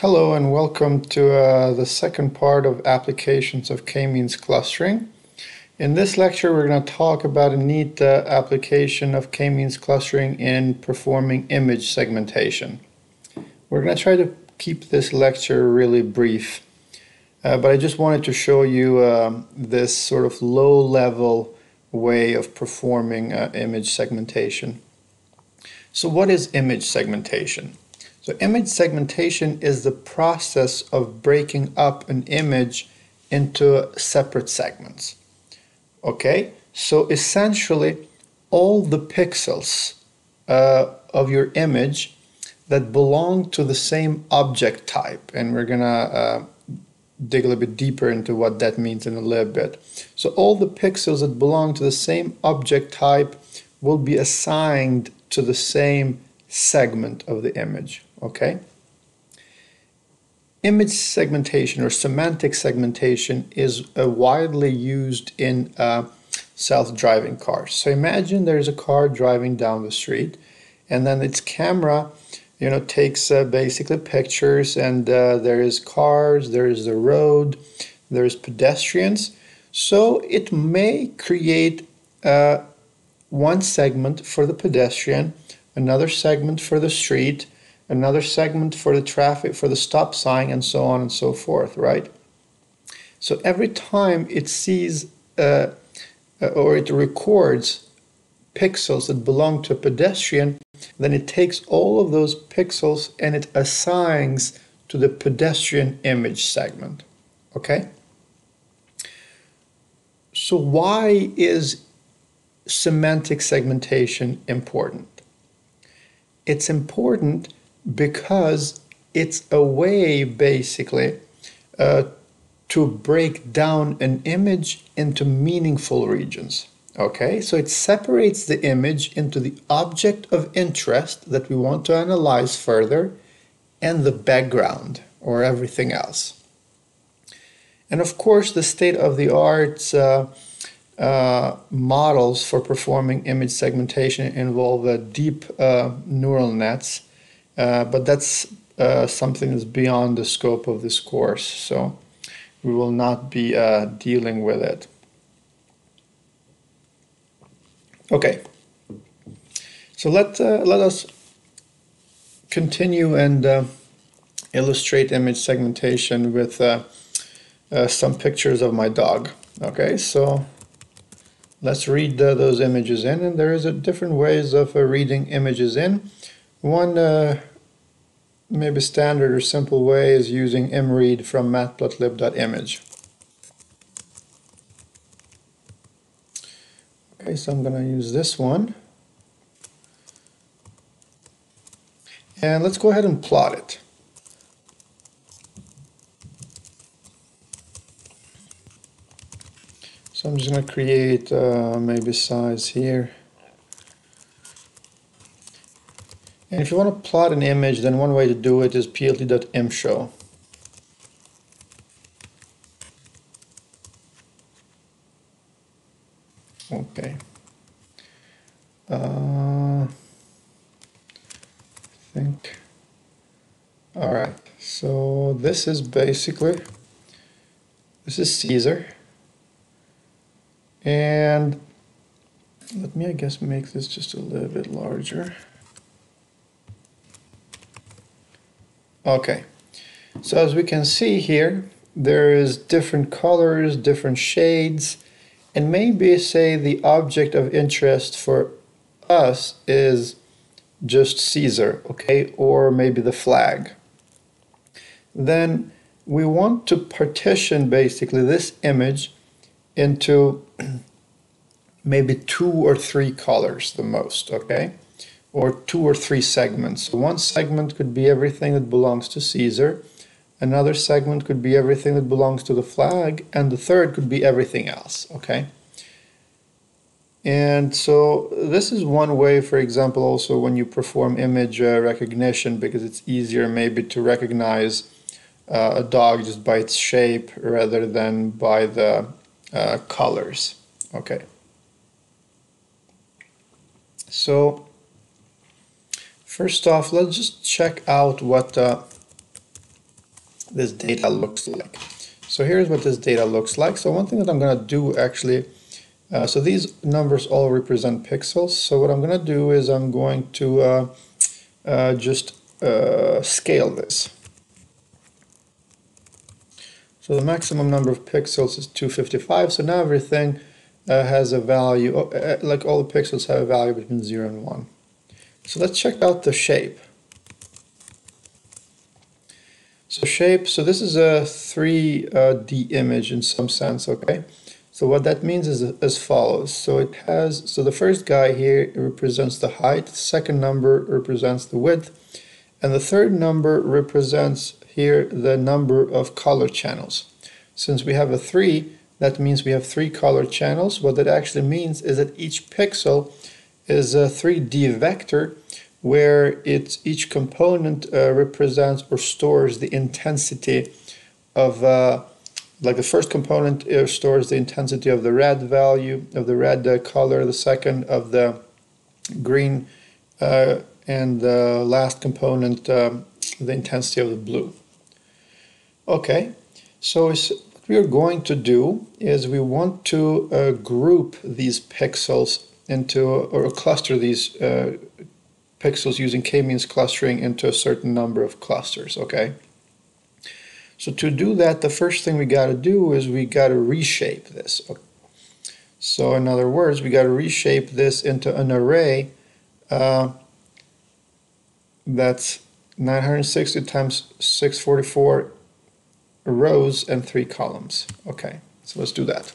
Hello and welcome to uh, the second part of applications of k-means clustering. In this lecture we're going to talk about a neat uh, application of k-means clustering in performing image segmentation. We're going to try to keep this lecture really brief, uh, but I just wanted to show you um, this sort of low-level way of performing uh, image segmentation. So what is image segmentation? So image segmentation is the process of breaking up an image into separate segments. Okay, so essentially all the pixels uh, of your image that belong to the same object type, and we're gonna uh, dig a little bit deeper into what that means in a little bit. So all the pixels that belong to the same object type will be assigned to the same segment of the image okay? Image segmentation or semantic segmentation is uh, widely used in uh, self-driving cars. So imagine there's a car driving down the street and then its camera you know takes uh, basically pictures and uh, there is cars, there is the road, there's pedestrians. So it may create uh, one segment for the pedestrian, another segment for the street, another segment for the traffic, for the stop sign, and so on and so forth, right? So every time it sees uh, uh, or it records pixels that belong to a pedestrian, then it takes all of those pixels and it assigns to the pedestrian image segment. Okay? So, why is semantic segmentation important? It's important because it's a way basically uh, to break down an image into meaningful regions. Okay, so it separates the image into the object of interest that we want to analyze further and the background or everything else. And of course, the state of the art uh, uh, models for performing image segmentation involve uh, deep uh, neural nets uh, but that's uh, something that's beyond the scope of this course, so we will not be uh, dealing with it. Okay, so let, uh, let us continue and uh, illustrate image segmentation with some pictures of my dog. Okay, so let's read those images in, and there is a different ways of reading images in. One uh, maybe standard or simple way is using imread from matplotlib.image. Okay, so I'm going to use this one. And let's go ahead and plot it. So I'm just going to create uh, maybe size here. And if you want to plot an image, then one way to do it is plt.imshow. Okay. Uh, I think. All right. So this is basically, this is Caesar. And let me, I guess, make this just a little bit larger. Okay, so as we can see here, there is different colors, different shades, and maybe say the object of interest for us is just Caesar, okay, or maybe the flag. Then we want to partition basically this image into maybe two or three colors the most, okay? Or two or three segments. one segment could be everything that belongs to Caesar, another segment could be everything that belongs to the flag, and the third could be everything else, okay? And so this is one way, for example, also when you perform image uh, recognition, because it's easier maybe to recognize uh, a dog just by its shape rather than by the uh, colors, okay? So First off, let's just check out what uh, this data looks like. So here's what this data looks like. So one thing that I'm going to do actually, uh, so these numbers all represent pixels. So what I'm going to do is I'm going to uh, uh, just uh, scale this. So the maximum number of pixels is 255. So now everything uh, has a value, like all the pixels have a value between 0 and 1. So let's check out the shape. So shape, so this is a 3D uh, image in some sense, okay? So what that means is as follows. So it has, so the first guy here represents the height, the second number represents the width, and the third number represents here the number of color channels. Since we have a 3, that means we have three color channels. What that actually means is that each pixel is a 3D vector where it's each component uh, represents or stores the intensity of uh, like the first component uh, stores the intensity of the red value of the red uh, color the second of the green uh, and the last component um, the intensity of the blue. Okay so what we are going to do is we want to uh, group these pixels into or cluster these pixels using k-means clustering into a certain number of clusters, okay? So to do that, the first thing we got to do is we got to reshape this. So in other words, we got to reshape this into an array uh, that's 960 times 644 rows and three columns. Okay, so let's do that.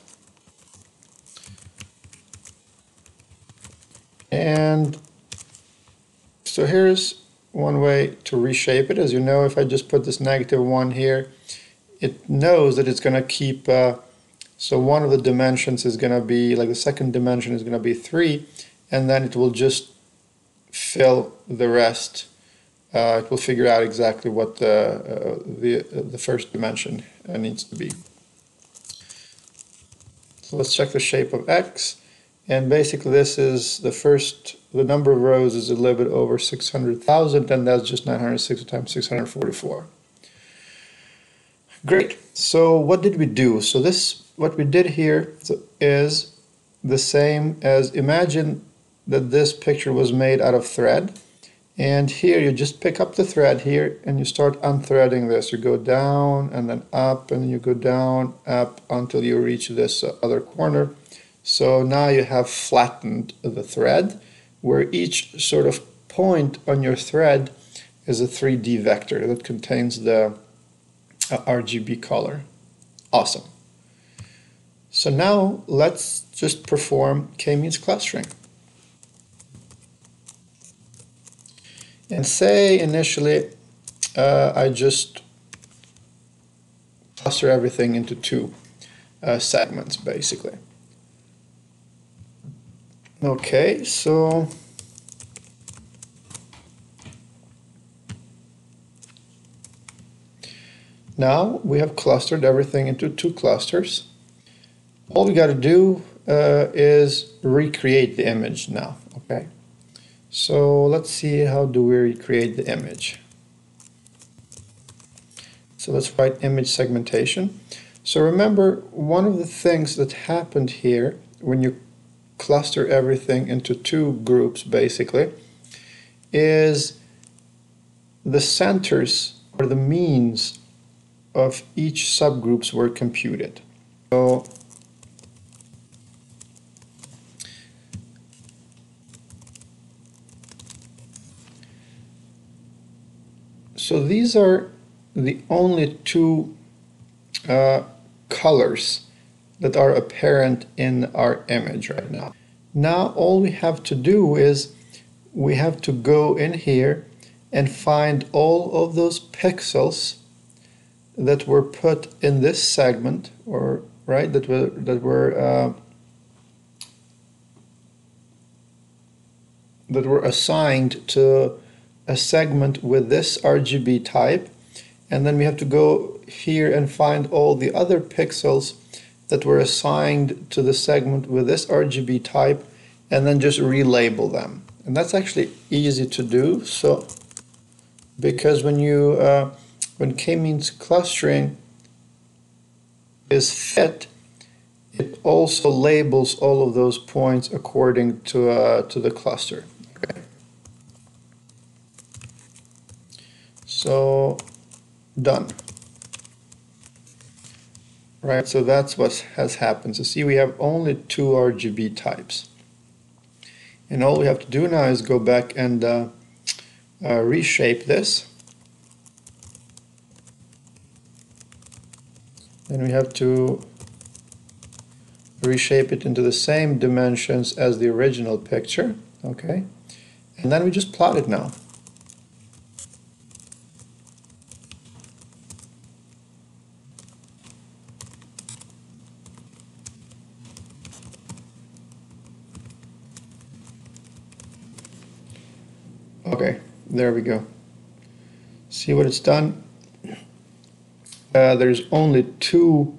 And so here's one way to reshape it. As you know, if I just put this negative 1 here, it knows that it's going to keep, uh, so one of the dimensions is going to be, like the second dimension is going to be 3, and then it will just fill the rest. Uh, it will figure out exactly what the, uh, the, the first dimension uh, needs to be. So let's check the shape of x. And basically this is the first, the number of rows is a little bit over 600,000 and that's just 960 times 644. Great. So what did we do? So this, what we did here is the same as imagine that this picture was made out of thread. And here you just pick up the thread here and you start unthreading this. You go down and then up and you go down, up until you reach this other corner. So now you have flattened the thread where each sort of point on your thread is a 3D vector that contains the uh, RGB color. Awesome. So now let's just perform k-means clustering. And say initially uh, I just cluster everything into two uh, segments basically. Okay, so now we have clustered everything into two clusters. All we got to do uh, is recreate the image now, okay? So let's see how do we recreate the image. So let's write image segmentation. So remember, one of the things that happened here when you cluster everything into two groups basically is the centers or the means of each subgroups were computed. So So these are the only two uh, colors that are apparent in our image right now. Now all we have to do is we have to go in here and find all of those pixels that were put in this segment or right that were that were uh, that were assigned to a segment with this RGB type and then we have to go here and find all the other pixels that were assigned to the segment with this RGB type and then just relabel them. And that's actually easy to do. So because when you uh, when k-means clustering is fit, it also labels all of those points according to, uh, to the cluster. Okay. So, done. Right, so that's what has happened. So see, we have only two RGB types. And all we have to do now is go back and uh, uh, reshape this. Then we have to reshape it into the same dimensions as the original picture. Okay. And then we just plot it now. Okay, there we go. See what it's done? Uh, there's only two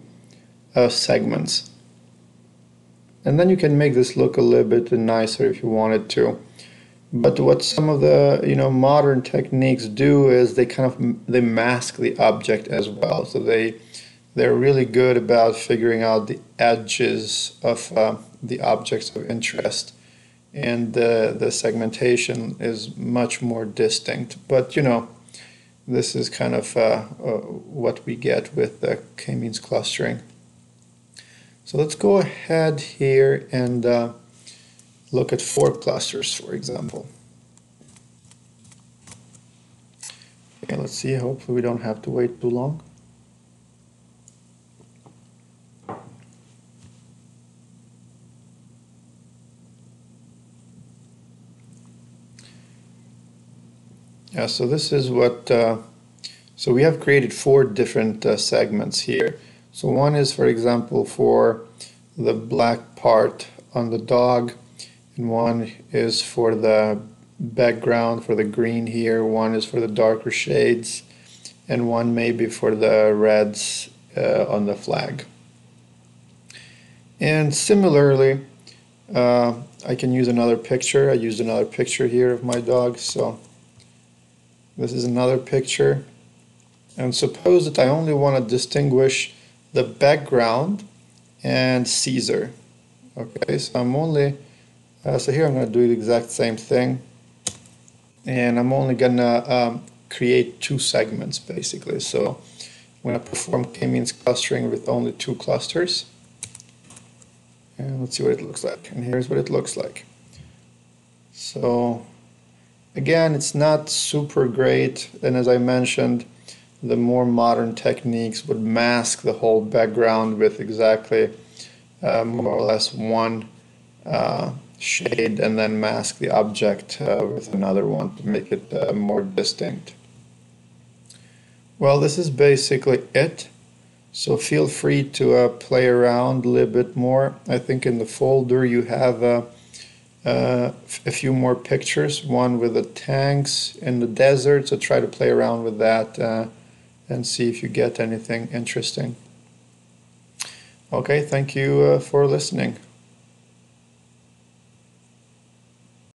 uh, segments. And then you can make this look a little bit nicer if you wanted to. But what some of the you know modern techniques do is they kind of they mask the object as well. So they they're really good about figuring out the edges of uh, the objects of interest and the, the segmentation is much more distinct. But you know, this is kind of uh, uh, what we get with the k-means clustering. So let's go ahead here and uh, look at four clusters, for example. Okay, let's see. Hopefully we don't have to wait too long. Yeah, so this is what, uh, so we have created four different uh, segments here. So one is, for example, for the black part on the dog, and one is for the background for the green here, one is for the darker shades, and one maybe for the reds uh, on the flag. And similarly, uh, I can use another picture. I used another picture here of my dog, so this is another picture. And suppose that I only want to distinguish the background and Caesar. Okay, so I'm only, uh, so here I'm going to do the exact same thing. And I'm only going to um, create two segments basically. So I'm going to perform k-means clustering with only two clusters. And let's see what it looks like. And here's what it looks like. So Again, it's not super great, and as I mentioned, the more modern techniques would mask the whole background with exactly uh, more or less one uh, shade and then mask the object uh, with another one to make it uh, more distinct. Well, this is basically it. So feel free to uh, play around a little bit more. I think in the folder you have uh, uh, a few more pictures, one with the tanks in the desert, so try to play around with that uh, and see if you get anything interesting. Okay, thank you uh, for listening.